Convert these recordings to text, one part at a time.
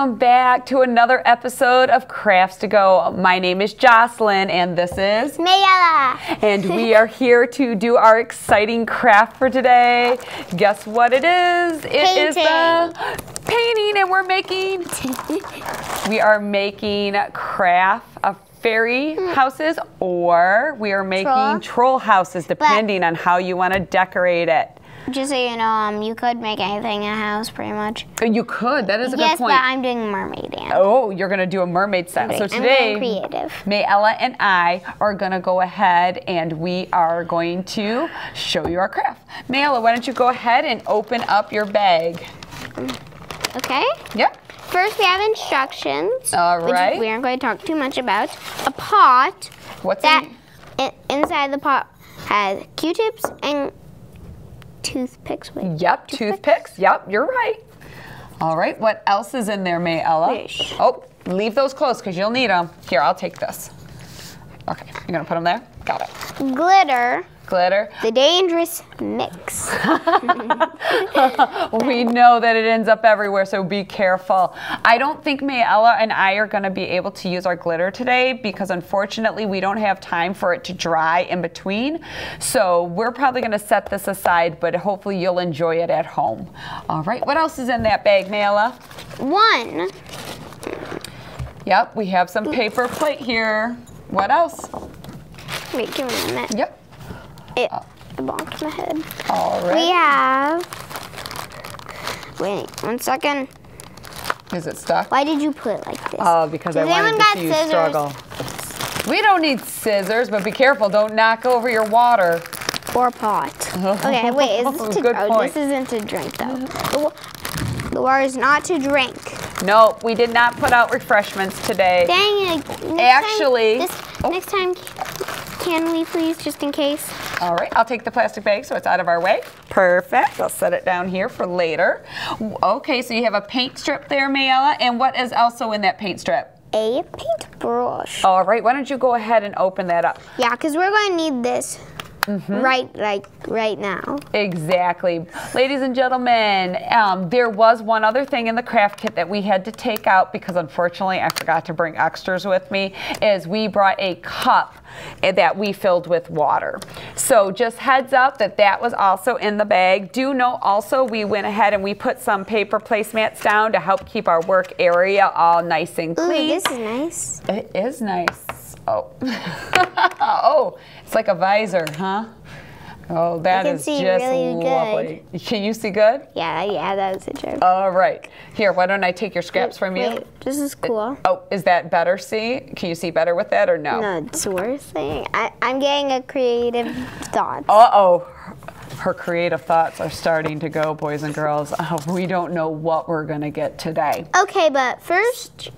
Welcome back to another episode of Crafts to Go. My name is Jocelyn and this is Mayella. and we are here to do our exciting craft for today. Guess what it is? It is the painting and we're making we are making craft of fairy hmm. houses or we are making Troll. troll houses depending on how you want to decorate it. Just so you know, um, you could make anything a house, pretty much. You could. That is a yes, good but point. I'm doing mermaid and. Oh, you're gonna do a mermaid style. So I'm today, creative. Mayella and I are gonna go ahead and we are going to show you our craft. Mayella, why don't you go ahead and open up your bag? Okay. Yep. First, we have instructions. All which we aren't going to talk too much about. A pot What's that in? inside the pot has Q-tips and toothpicks. Wait. Yep, toothpicks. Yep, you're right. All right. What else is in there, Mayella? Fish. Oh, leave those close because you'll need them. Here, I'll take this. Okay, you're gonna put them there. Got it. Glitter. Glitter. The dangerous mix. we know that it ends up everywhere, so be careful. I don't think Mayella and I are going to be able to use our glitter today because unfortunately we don't have time for it to dry in between. So we're probably going to set this aside, but hopefully you'll enjoy it at home. All right, what else is in that bag, Mayella? One. Yep, we have some paper plate here. What else? Wait, give me a minute. Yep. It, I bonked my head. All We have. Wait, one second. Is it stuck? Why did you put it like this? Oh, because I wanted to see you struggle. We don't need scissors, but be careful. Don't knock over your water. or pot. Okay, wait, is this to Good oh, this isn't to drink though. The, the water is not to drink. Nope, we did not put out refreshments today. Dang it. Next Actually- time, this, Oh. next time, can we please, just in case? All right, I'll take the plastic bag so it's out of our way. Perfect. I'll set it down here for later. Okay, so you have a paint strip there, Mayella, and what is also in that paint strip? A paintbrush. All right, why don't you go ahead and open that up? Yeah, because we're going to need this Mm-hmm. right, like, right now. Exactly. Ladies and gentlemen, um, there was one other thing in the craft kit that we had to take out because unfortunately I forgot to bring extras with me, is we brought a cup eh, that we filled with water. So just heads up that that was also in the bag. Do know also we went ahead and we put some paper placemats down to help keep our work area all nice and Ooh, clean. this is nice. It is nice. Oh. oh, it's like a visor, huh? Oh, that is see just really good. lovely. Can you see good? Yeah, yeah, that was a joke. All right. Here, why don't I take your scraps from you? Wait, this is cool. Oh, is that better? See? Can you see better with that or no? No, it's worse. I, I'm getting a creative thought. Uh oh. Her creative thoughts are starting to go, boys and girls. Oh, we don't know what we're going to get today. Okay, but first,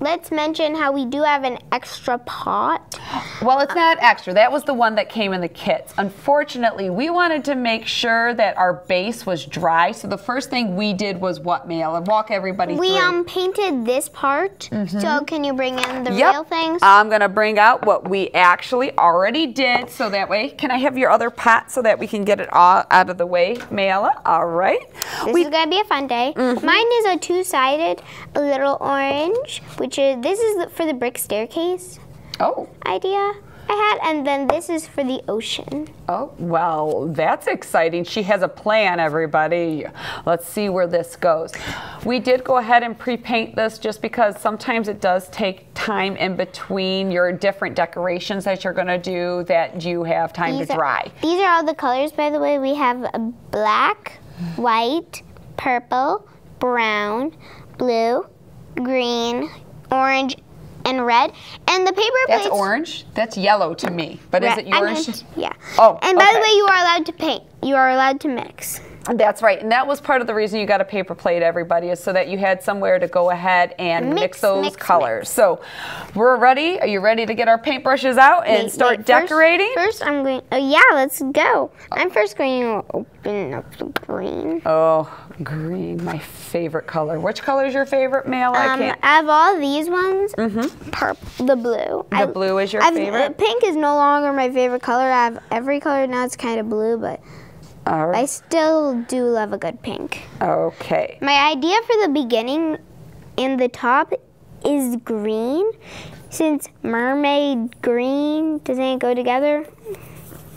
let's mention how we do have an extra pot. Well, it's not extra. That was the one that came in the kits. Unfortunately, we wanted to make sure that our base was dry. So the first thing we did was what, Mail? And walk everybody We through. um painted this part. So can you bring in the Mm-hmm. Yep. real things? I'm going to bring out what we actually already did. So that way, can I have your other pot so that we can get it all out of the way, Mayla? All right. this We, is gonna be a fun day. Mm-hmm. Mine is a two-sided, a little orange, which is this is for the brick staircase oh, idea I had, and then this is for the ocean. oh, well, that's exciting. She has a plan, everybody. Let's see where this goes. We did go ahead and pre-paint this just because sometimes it does take time in between your different decorations that you're going to do that you have time to are- dry. these are all the colors, by the way. We have black, white, purple, brown, blue, green, orange, and red. And the paper plate That's plates. orange. That's yellow to me. But is Red- it I yours? meant- yeah. Oh, And by the way, you are allowed to paint. You are allowed to mix. That's right. And that was part of the reason you got a paper plate, everybody, is so that you had somewhere to go ahead and mix, Mix, those mix, colors. So we're ready. Are you ready to get our paintbrushes out and Wait, start wait, first- decorating? First, I'm going. Oh yeah, let's go. I'm first going to open up the green. Oh, green, my favorite color. Which color is your favorite, Male? I Um, can't. out of all these ones, Mhm. purple, the blue. The blue is your I've- favorite? uh, pink is no longer my favorite color. I have every color now. It's kind of blue, but I still do love a good pink. Okay. My idea for the beginning and the top is green. Since mermaid green doesn't go together,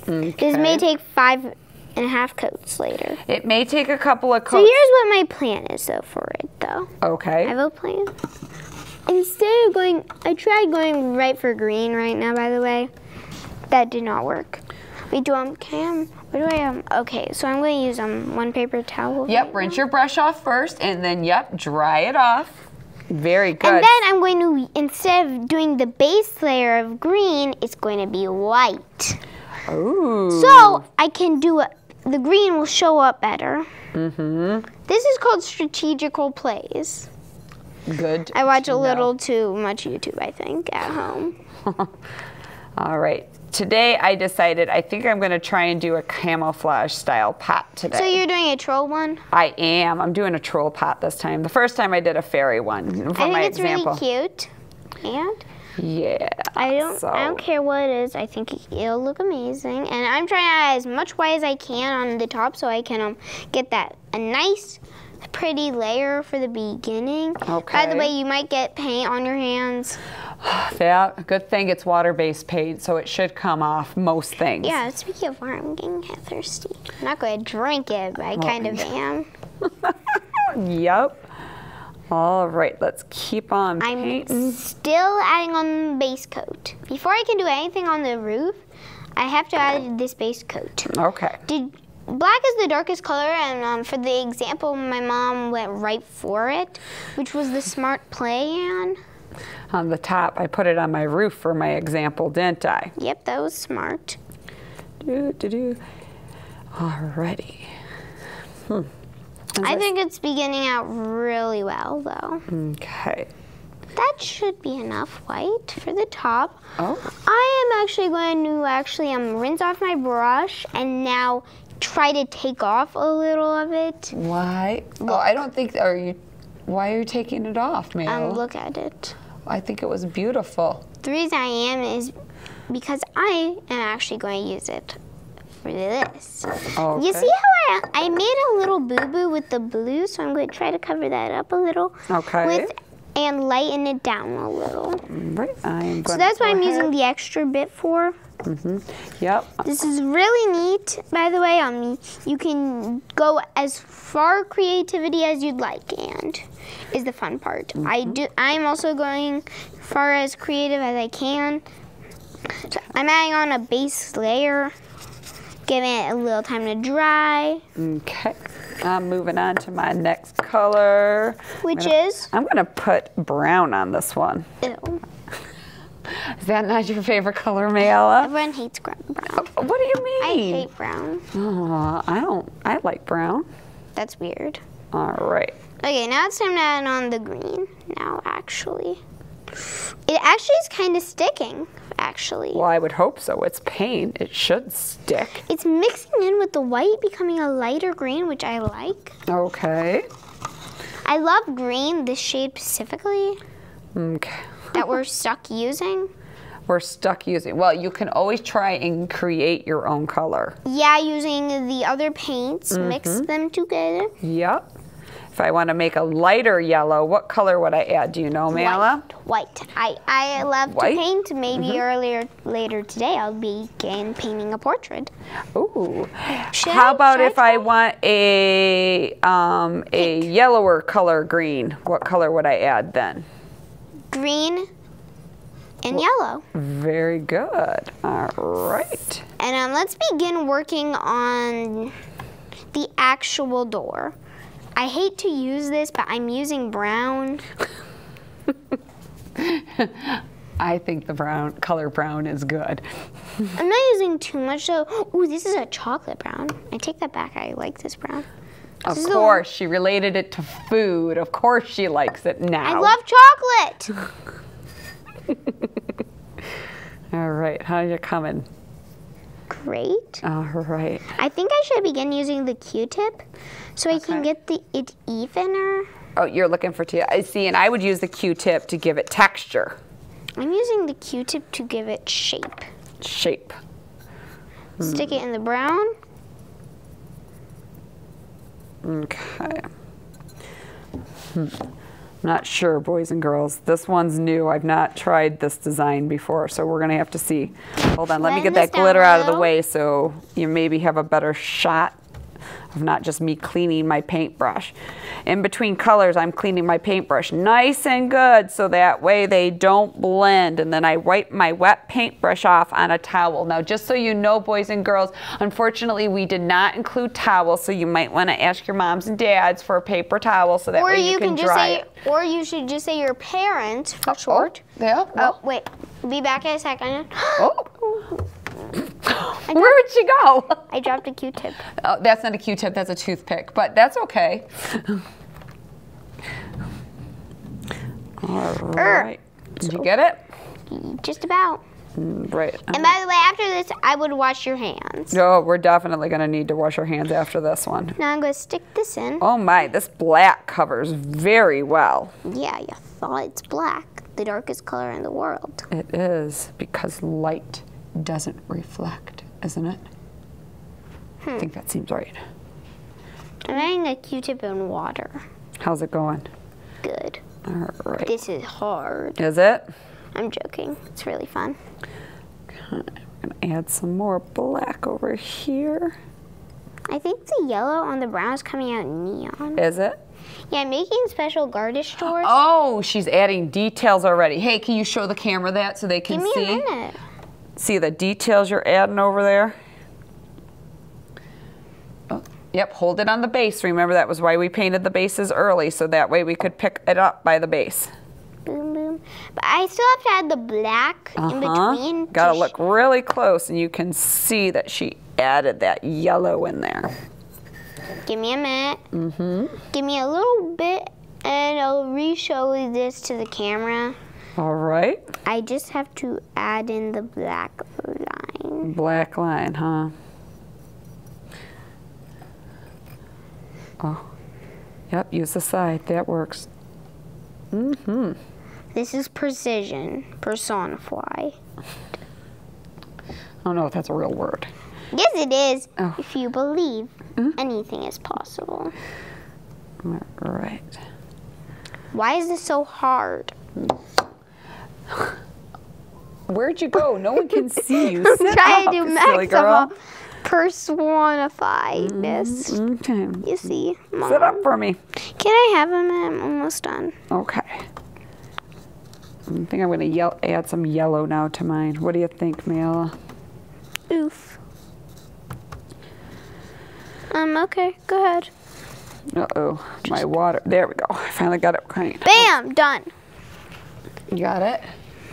this may take five and a half coats later. It may take a couple of coats. So here's what my plan is though for it though. Okay. I have a plan. Instead of going, I tried going right for green right now. By the way, that did not work. Wait, do I can? What do I um? Okay, so I'm going to use um one paper towel. Yep, right rinse now. your brush off first, and then yep, dry it off. Very good. And then I'm going to instead of doing the base layer of green, it's going to be white. Ooh. So I can do it. The green will show up better. Mm-hmm. This is called strategical plays. Good. I watch a know. little too much YouTube, I think, at home. All right. Today I decided I think I'm going to try and do a camouflage style pot today. So you're doing a troll one? I am. I'm doing a troll pot this time. The first time I did a fairy one for I think my it's example. really cute. And Yeah. I don't so, I don't care what it is. I think it'll look amazing. And I'm trying to add as much white as I can on the top so I can um, get that a nice pretty layer for the beginning. Okay. By the way, you might get paint on your hands. Yeah, good thing it's water-based paint, so it should come off most things. Yeah, speaking of water, I'm getting thirsty. I'm not going to drink it, but I kind of am. Yep. All right, let's keep on I'm painting. still adding on the base coat. Before I can do anything on the roof, I have to add this base coat. Okay. Did black is the darkest color, and um, for the example, my mom went right for it, which was the smart play, plan. On the top, I put it on my roof for my example, didn't I? Yep, that was smart. Do, do, do. Alrighty. Hmm. I think it's beginning out really well, though. Okay. That should be enough white for the top. Oh. I am actually going to actually um, rinse off my brush and now try to take off a little of it. Why? Oh, I don't think. Are you? Why are you taking it off, Mel? Um, look at it. I think it was beautiful. The reason I am is because I am actually going to use it for this. Okay. You see how I, I made a little boo-boo with the blue, so I'm going to try to cover that up a little. Okay. With and lighten it down a little. Right. I am. So that's what I'm using the extra bit for. Mhm. Yep. This is really neat, by the way. Um, you can go as far creativity as you'd like, and is the fun part. I do. I'm also going far as creative as I can. So I'm adding on a base layer, giving it a little time to dry, Okay. I'm moving on to my next color. which gonna- is I'm gonna put brown on this one. ew. Is that not your favorite color, Mayella? Everyone hates gra- brown. Uh, what do you mean? I hate brown. Oh, I don't. I like brown. That's weird. All right. Okay, now it's time to add on the green. Now, actually, it actually is kind of sticking. Actually. Well, I would hope so. It's paint. It should stick. It's mixing in with the white, becoming a lighter green, which I like. Okay. I love green, this shade specifically, Okay. that we're stuck using. We're stuck using. Well, you can always try and create your own color. Yeah, using the other paints, mix Mm-hmm. them together. Yep. If I want to make a lighter yellow, what color would I add? Do you know, Mayla? White. White. I, I love White? To paint. Maybe earlier later today I'll begin painting a portrait. Ooh. Should How I- about should I if I want a um, a yellower color green? What color would I add then? Green and yellow. Very good. All right. And um, let's begin working on the actual door. I hate to use this, but I'm using brown. I think the brown color brown is good. I'm not using too much though. Ooh, this is a chocolate brown. I take that back. I like this brown. Of This is the- course, she related it to food. Of course, she likes it now. I love chocolate. All right, how you coming? Great. All right. I think I should begin using the Q-tip so I can get the it evener. Oh, you're looking for tea. I see, and I would use the Q-tip to give it texture, I'm using the Q-tip to give it shape. shape. Stick it in the brown. Okay. Hmm. Not sure, boys and girls. This one's new. I've not tried this design before, so we're gonna have to see. Hold on, let me get that glitter out of the way so you maybe have a better shot of not just me cleaning my paintbrush. In between colors, I'm cleaning my paintbrush nice and good so that way they don't blend. And then I wipe my wet paintbrush off on a towel. Now, just so you know, boys and girls, unfortunately, we did not include towels, so you might want to ask your moms and dads for a paper towel so that Or way you, you can, can just dry say, it. or you should just say your parents for short. Yeah. Oh, wait. Be back in a second. Oh. Where would she go? I dropped a Q-tip. Oh, that's not a Q-tip, that's a toothpick, but that's okay. All er. right. Did you get it? Just about. Right. And by the way, after this, I would wash your hands. No, we're definitely going to need to wash our hands after this one. Now I'm going to stick this in. Oh my, this black covers very well. Yeah, you thought it's black, the darkest color in the world. It is because light doesn't reflect, isn't it? I hmm. think that seems right. I'm adding a Q-tip in water. How's it going? Good. All right. This is hard. Is it? I'm joking. It's really fun. I'm going to add some more black over here. I think the yellow on the brown is coming out neon. Is it? Yeah, I'm making special garnish doors. Oh, she's adding details already. Hey, can you show the camera that so they can see? Give me see? a minute. See the details you're adding over there? Oh, yep, hold it on the base. Remember that was why we painted the bases early, so that way we could pick it up by the base. Boom, boom. But I still have to add the black in between. Gotta sh- look really close and you can see that she added that yellow in there. Give me a minute. Mm-hmm. Give me a little bit, and I'll re-show this to the camera. All right, I just have to add in the black line. black line, huh? Oh, yep, use the side, that works. Mm-hmm. This is precision personify. I don't know if that's a real word. Yes, it is. Oh. If you believe anything is possible. All right. Why is this so hard? Where'd you go? No one can see you. I'm Sit trying up, to do maximum personify this. Okay. You see, Mom. Sit up for me. Can I have a minute? I'm almost done. Okay. I think I'm going to yell, add some yellow now to mine. What do you think, Mayla? Oof. Um, okay, go ahead. Uh-oh, my water. There we go. I finally got it clean. Bam, done. You got it?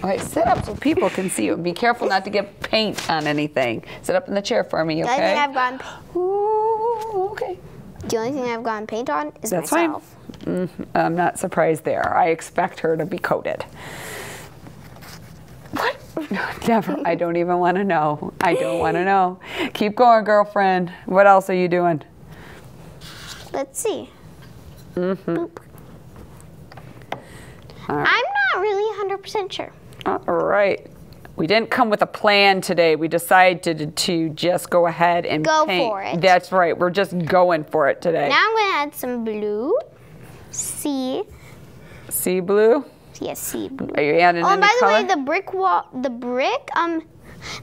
All right, sit up so people can see you. Be careful not to get paint on anything. Sit up in the chair for me, The only thing okay? I've gotten, Ooh, okay. the only thing I've gotten paint on is That's fine. myself. Mhm. I'm not surprised there. I expect her to be coated. What? Never. I don't even want to know. I don't want to know. Keep going, girlfriend. What else are you doing? Let's see. Mm-hmm. Boop. All right. I'm not really 100% sure. All right. We didn't come with a plan today. We decided to to just go ahead and Go paint. for it. That's right. We're just going for it today. Now I'm going to add some blue. Sea. See blue? Yes, C blue. Are you adding Oh, by the color? way, the brick wall, the brick, um,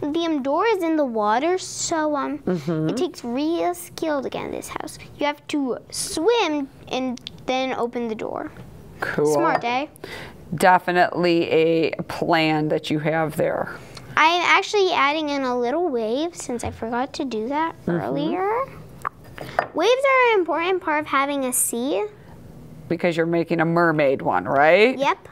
the um, door is in the water, so um, Mm-hmm. it takes real skill to get in this house. You have to swim and then open the door. cool. Smart, eh? Definitely a plan that you have there. I'm actually adding in a little wave since I forgot to do that Mm-hmm. earlier. Waves are an important part of having a sea. Because you're making a mermaid one, right? Yep.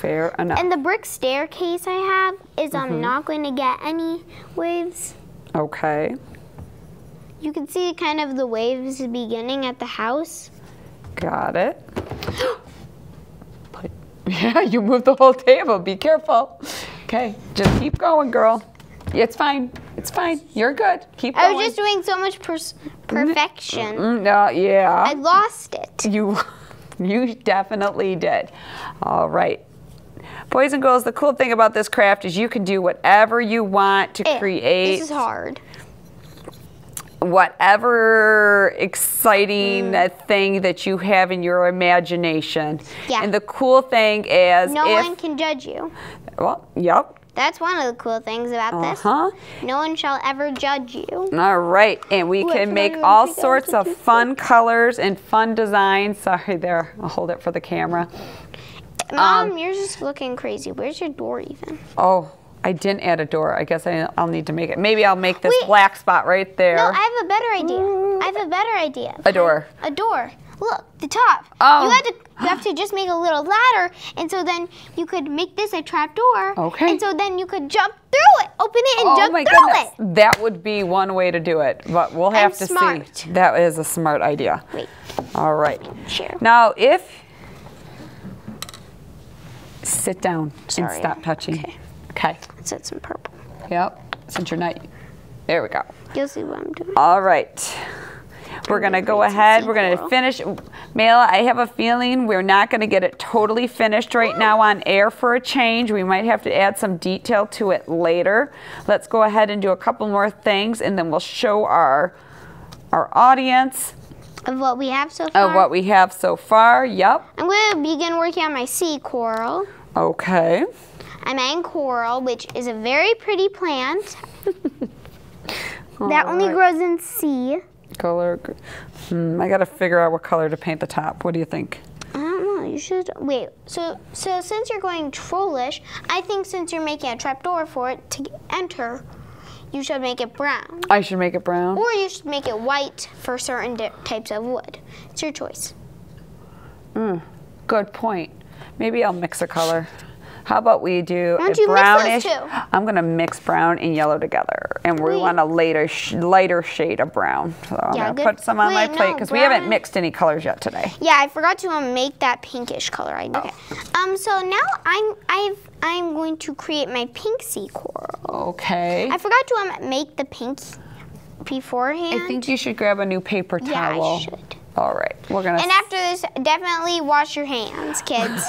Fair enough. And the brick staircase I have is um not going to get any waves. okay. You can see kind of the waves beginning at the house. Got it. Yeah, you moved the whole table. Be careful. Okay, just keep going, girl. It's fine. It's fine. You're good. Keep I going. I was just doing so much pers- perfection. Mm, no, yeah. I lost it. You, you definitely did. All right. Boys and girls, the cool thing about this craft is you can do whatever you want to Eh, create. This is hard. Whatever exciting uh, thing that you have in your imagination. Mm. Yeah. And the cool thing is No if one can judge you. well, yep. That's one of the cool things about this. Uh-huh. No one shall ever judge you. All right, and we Ooh, can make all sorts of fun colors and fun designs. Sorry there, I'll hold it for the camera. Mom, Um, you're just looking crazy. Where's your door even? Oh, I didn't add a door. I guess I, I'll need to make it. Maybe I'll make this Wait. black spot right there. No, I have a better idea. Mm. I have a better idea. A door. A door. Look, the top. Oh. You have to you have to just make a little ladder, and so then you could make this a trap door. Okay. And so then you could jump through it, open it, and oh jump my through goodness, it. that would be one way to do it, but we'll have I'm to smart. see. That is a smart idea. Wait, All right. share. Now, if sit down Sorry. and stop touching. Okay. Okay. Let's add some purple. Yep. Since you're not. There we go. You'll see what I'm doing. All right. We're going to go ahead. We're going to finish. Mela, I have a feeling we're not going to get it totally finished right now on air for a change. We might have to add some detail to it later. Let's go ahead and do a couple more things and then we'll show our our audience Of what we have so far. of what we have so far. Yep. I'm going to begin working on my sea coral. Okay. I'm adding coral, which is a very pretty plant that only grows in sea. Color. Hmm, I got to figure out what color to paint the top. What do you think? I don't know. You should wait. So, so since you're going trollish, I think since you're making a trapdoor for it to enter, you should make it brown, I should make it brown. or you should make it white for certain di- types of wood. It's your choice. Good point. Maybe I'll mix a color. How about we do Why don't a you mix those brownish? two? I'm gonna mix brown and yellow together, and we Wait. want a later, sh- lighter shade of brown. So I'm Yeah, gonna good. put some on my Wait, plate no, because we haven't mixed any colors yet today. Yeah, I forgot to um, make that pinkish color. I okay. Um. So now I'm I've I'm going to create my pink sea coral. Okay. I forgot to um, make the pink beforehand. I think you should grab a new paper towel. yeah. I should. All right, we're gonna. And after this, definitely wash your hands, kids.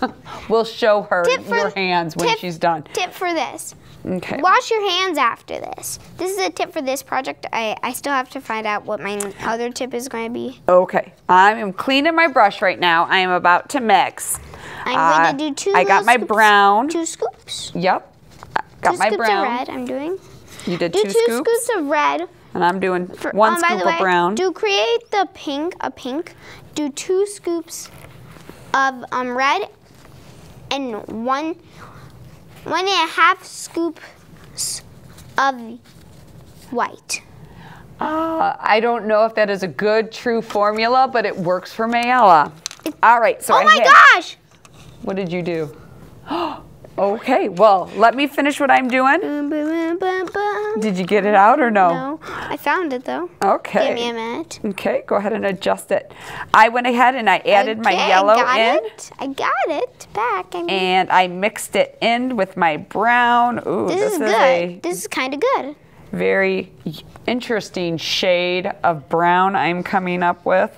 we'll show her your hands when tip- she's done. Tip for this. Okay. Wash your hands after this. This is a tip for this project. I, I still have to find out what my other tip is going to be. Okay. I am cleaning my brush right now. I am about to mix. I'm Uh, going to do two I got my scoops- brown. Two scoops. Yep. I Got two my scoops brown. of red I'm doing. You did Do two, two scoops, scoops of red. and I'm doing For, one um, by scoop the way, of brown. To create the pink, a pink, do two scoops of um, red and one, one and a half scoops of white. Uh, I don't know if that is a good, true formula, but it works for Mayella. All right, so oh I my had- gosh! What did you do? okay, well, let me finish what I'm doing. Did you get it out or no? No, I found it though. Okay. Give me a minute. Okay, go ahead and adjust it. I went ahead and I added my Okay, yellow I got in. It. I got it back. I mean, And I mixed it in with my brown. Ooh, this, this, is good. a This is kind of good. very interesting shade of brown I'm coming up with.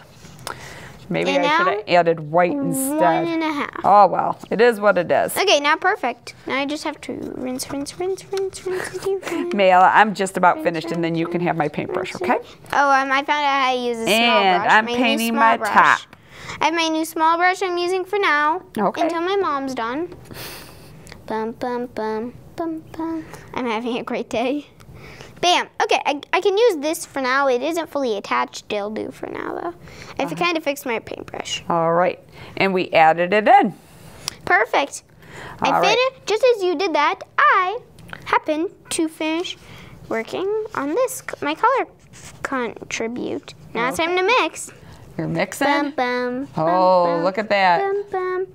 Maybe And I should have added white instead. and a half. Oh well, it is what it is. Okay, now perfect. Now I just have to rinse, rinse, rinse, rinse, rinse, rinse. rinse. Mayla, I'm just about finished, and then you can have my paintbrush, okay? Oh, um, I found out how to use a small And brush. I'm my painting my brush. top. I have my new small brush I'm using for now. Okay. Until my mom's done. Bum, bum, bum, bum, bum. I'm having a great day. Bam. Okay, I, I can use this for now. It isn't fully attached. It'll do for now, though. I have to Uh-huh. kind of fix my paintbrush. All right, and we added it in. Perfect. I All right. finished, just as you did that, I happened to finish working on this, my color contribute. Now it's time to mix. You're mixing. Bum, bum, Oh, bum, look at that. Bum, bum.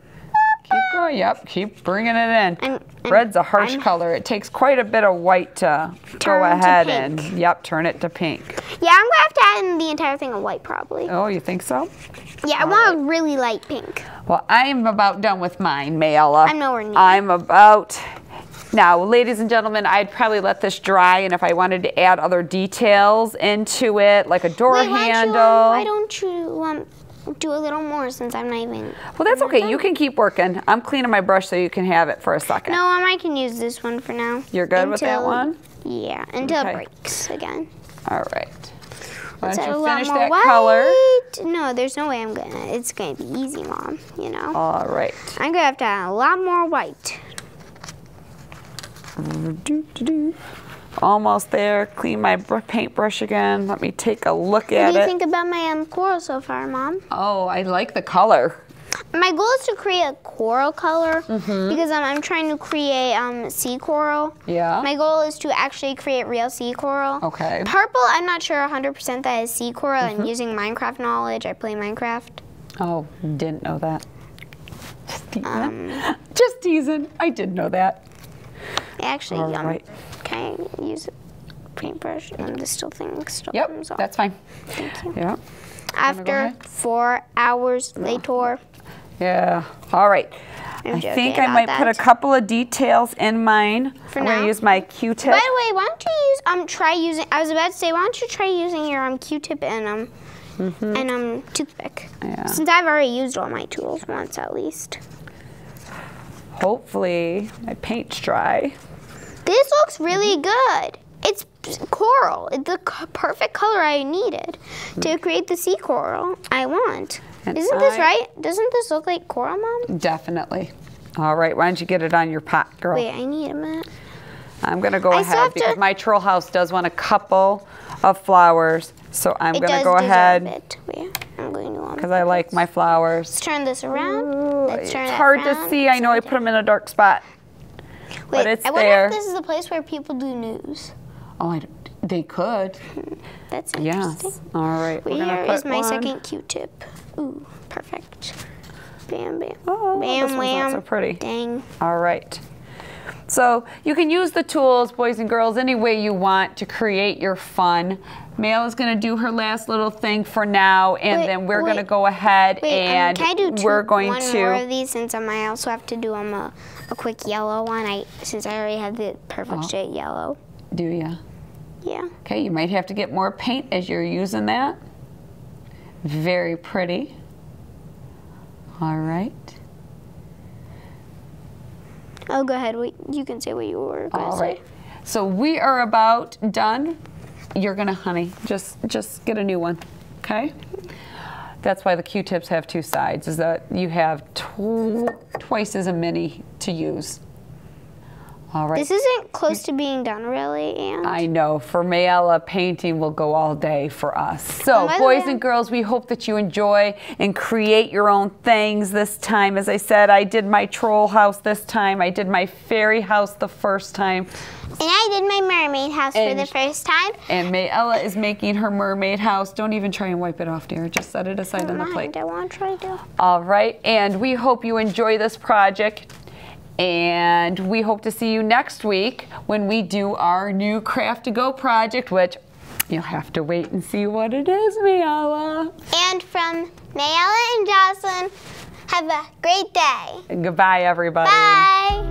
Keep going. Yep, keep bringing it in. I'm- I'm- Red's a harsh I'm- color. It takes quite a bit of white to go ahead pink. and yep, turn it to pink. Yeah, I'm gonna have to add in the entire thing of white probably. Oh, you think so? Yeah, I want a really light pink. Well, I am about done with mine, Mayella. I'm nowhere near. I'm about. Now, ladies and gentlemen, I'd probably let this dry, and if I wanted to add other details into it, like a door Wait, why don't you, handle. um, why don't you um, do a little more since I'm not even. well, that's okay. You can keep working. I'm cleaning my brush so you can have it for a second. No, um, I can use this one for now. You're good with that one? Yeah, until Okay. it breaks again. All right. Why Let's don't you lot finish more that white. color? No, there's no way I'm gonna. It's gonna be easy, mom. You know. All right. I'm gonna have to add a lot more white. Do-do-do. Almost there. Clean my br- paintbrush again. Let me take a look What at it. What do you it. think about my um, coral so far, mom? oh, I like the color. My goal is to create a coral color Mm-hmm. because um, I'm trying to create um, sea coral. Yeah. My goal is to actually create real sea coral. Okay. Purple, I'm not sure 100% that is sea coral. Mm-hmm. I'm using Minecraft knowledge. I play Minecraft. Oh, didn't know that. Just teasing. Um, Just teasing. I did know that. Actually, All um, right. Can I use a paintbrush and this still thing still Yep, comes off? that's fine. Thank you. Yeah. After four hours later, Yeah. All right. I'm I think I might put a couple of details in mine. For I'm now. gonna use my Q-tip. By the way, why don't you use um try using? I was about to say, why don't you try using your um Q-tip and um and um toothpick? Yeah. Since I've already used all my tools once at least. Hopefully my paint's dry. This looks really good. It's coral. It's the perfect color I needed to hmm. create the sea coral I want. And Isn't this right? Doesn't this look like coral, mom? Definitely. All right, why don't you get it on your pot, girl? Wait, I need a minute. I'm gonna go I ahead to- because my troll house does want a couple of flowers, so I'm gonna does go ahead it. Wait, I'm going to because I like my flowers. Let's turn this around. Let's turn It's it hard to see. I know I put them in a dark spot. Wait, it's I wonder there. if this is the place where people do news. Oh, I they could. That's interesting. Yes. All right. Put is my one. second Q-tip. Ooh, perfect. Bam, bam. Oh, bam, this one's wham. so pretty. Dang. All right. So you can use the tools, boys and girls, any way you want to create your fun. Mail is going to do her last little thing for now, and Wait, then we're going to go ahead Wait, um, and can I do two, we're going one to. more of these since um, I also have to do um, a, a quick yellow one. I since I already have the perfect Oh. shade yellow. Do you? Yeah. Okay, you might have to get more paint as you're using that. Very pretty. All right. Oh, go ahead. Wait, you can say what you were going to say. right. So we are about done. You're gonna, honey, just just get a new one, okay? That's why the Q-tips have two sides, is that you have tw- twice as many to use. All right. This isn't close to being done, really, and I know. For Mayella, painting will go all day for us. So, And boys way, and girls, we hope that you enjoy and create your own things this time. As I said, I did my troll house this time. I did my fairy house the first time. and I did my mermaid house for the first time. And Mayella is making her mermaid house. Don't even try and wipe it off, dear. Just set it aside on the plate. Mind, I want to try to. All right. And we hope you enjoy this project. And we hope to see you next week when we do our new Craft to Go project, which you'll have to wait and see what it is, Mayella. And from Mayella and Jocelyn, have a great day. And goodbye, everybody. Bye.